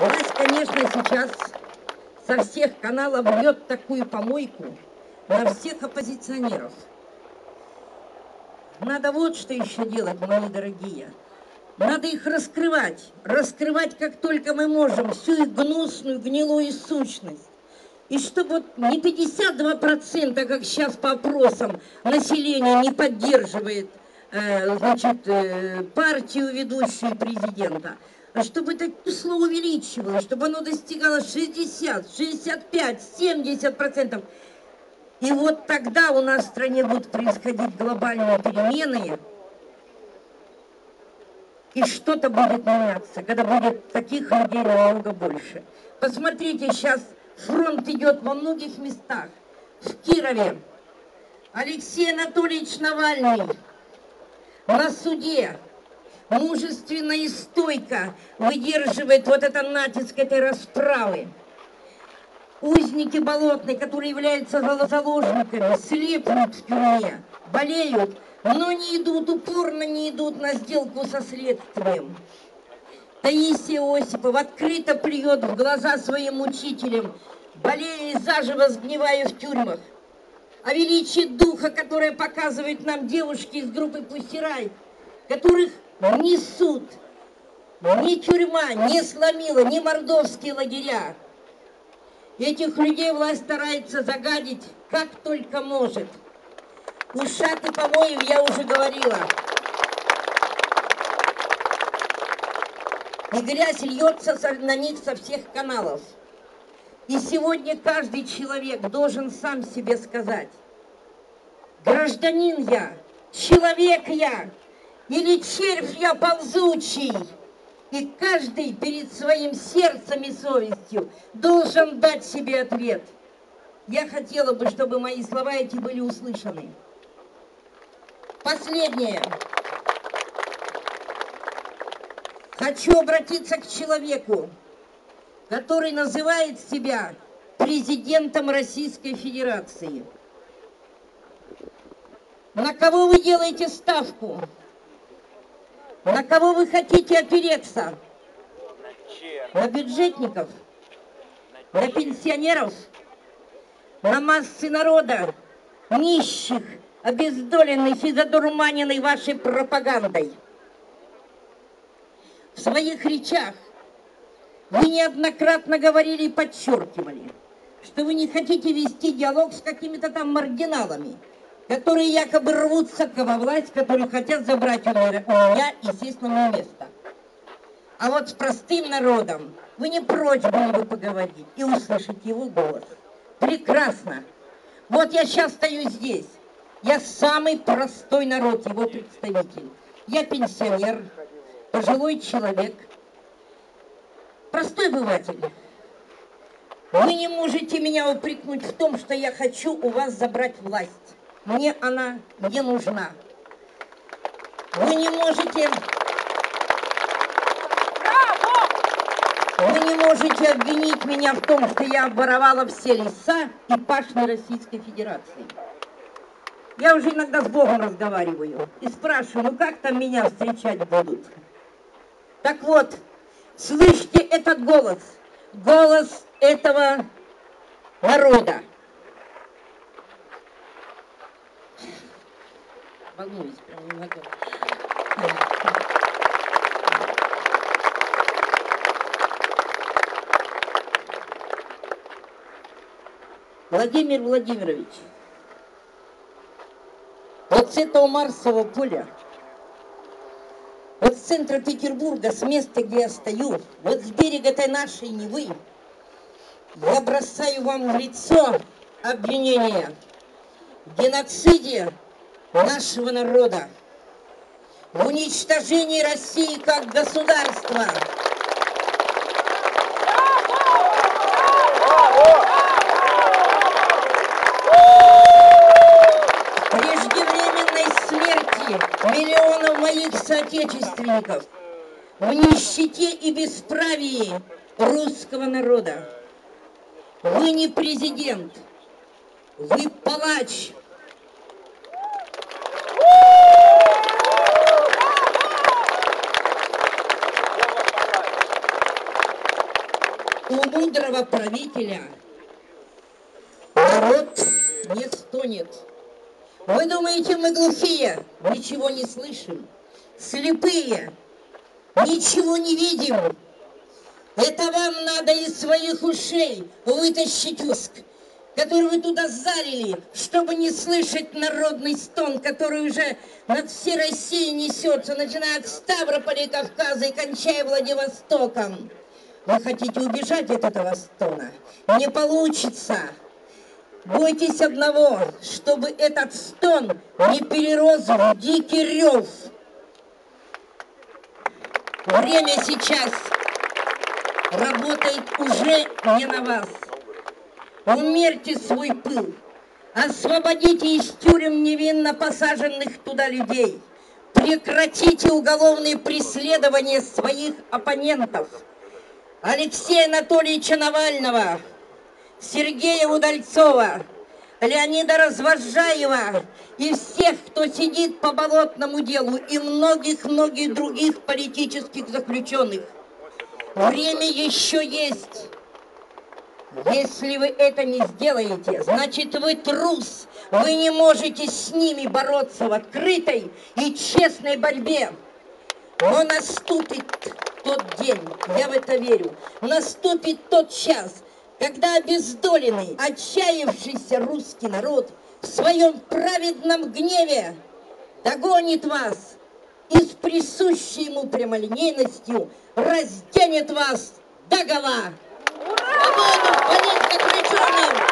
Власть, конечно, сейчас со всех каналов бьет такую помойку на всех оппозиционеров. Надо вот что еще делать, мои дорогие. Надо их раскрывать, раскрывать как только мы можем, всю их гнусную, гнилую сущность. И чтобы вот не 52%, как сейчас по опросам, население не поддерживает э, значит, э, партию, ведущую президента, чтобы это число увеличивалось, чтобы оно достигало 60, 65, 70%. И вот тогда у нас в стране будут происходить глобальные перемены, и что-то будет меняться, когда будет таких людей намного больше. Посмотрите, сейчас фронт идет во многих местах. В Кирове Алексей Анатольевич Навальный на суде мужественно и стойко выдерживает вот этот натиск этой расправы. Узники болотные, которые являются заложниками, слепнут в тюрьме, болеют, но не идут, упорно не идут на сделку со следствием. Таисия Осипова открыто плюет в глаза своим учителям, болея и заживо сгнивая в тюрьмах. О величии духа, которое показывает нам девушки из группы «Пустирай», которых несут ни тюрьма, не сломила, ни мордовские лагеря. Этих людей власть старается загадить, как только может. Ушат и помоев я уже говорила. И грязь льется на них со всех каналов. И сегодня каждый человек должен сам себе сказать, гражданин я, человек я, или червь я ползучий. И каждый перед своим сердцем и совестью должен дать себе ответ. Я хотела бы, чтобы мои слова эти были услышаны. Последнее. Хочу обратиться к человеку, который называет себя президентом Российской Федерации. На кого вы делаете ставку? На кого вы хотите опереться? На бюджетников? На пенсионеров? На массы народа, нищих, обездоленных и задурманенных вашей пропагандой? В своих речах вы неоднократно говорили и подчеркивали, что вы не хотите вести диалог с какими-то там маргиналами – которые якобы рвутся во власть, которые хотят забрать у меня, естественно, место. А вот с простым народом вы не прочь были бы поговорить и услышать его голос. Прекрасно. Вот я сейчас стою здесь. Я самый простой народ, его представитель. Я пенсионер, пожилой человек, простой обыватель. Вы не можете меня упрекнуть в том, что я хочу у вас забрать власть. Мне она не нужна. Вы не можете... Вы не можете обвинить меня в том, что я обворовала все леса и пашни Российской Федерации. Я уже иногда с Богом разговариваю и спрашиваю, ну как там меня встречать будут? Так вот, слышите этот голос, голос этого народа. Волнуюсь прям немного. Владимир Владимирович, вот с этого Марсового поля, вот с центра Петербурга, с места, где я стою, вот с берега этой нашей Невы, я бросаю вам в лицо обвинения в геноциде нашего народа, в уничтожении России как государства. Преждевременной смерти миллионов моих соотечественников, в нищете и бесправии русского народа. Вы не президент, вы палач, у мудрого правителя народ не стонет. Вы думаете, мы глухие? Ничего не слышим. Слепые? Ничего не видим. Это вам надо из своих ушей вытащить уск, который вы туда залили, чтобы не слышать народный стон, который уже над всей Россией несется, начиная от Ставрополя, Кавказа и кончая Владивостоком. Вы хотите убежать от этого стона? Не получится. Бойтесь одного, чтобы этот стон не перерос в дикий рев. Время сейчас работает уже не на вас. Умерьте свой пыл. Освободите из тюрем невинно посаженных туда людей. Прекратите уголовные преследования своих оппонентов. Алексея Анатольевича Навального, Сергея Удальцова, Леонида Развожаева и всех, кто сидит по болотному делу, и многих-многих других политических заключенных. Время еще есть. Если вы это не сделаете, значит вы трус. Вы не можете с ними бороться в открытой и честной борьбе. Но наступит тот день, я в это верю, наступит тот час, когда обездоленный, отчаявшийся русский народ в своем праведном гневе догонит вас и с присущей ему прямолинейностью разденет вас до гола. Свободу!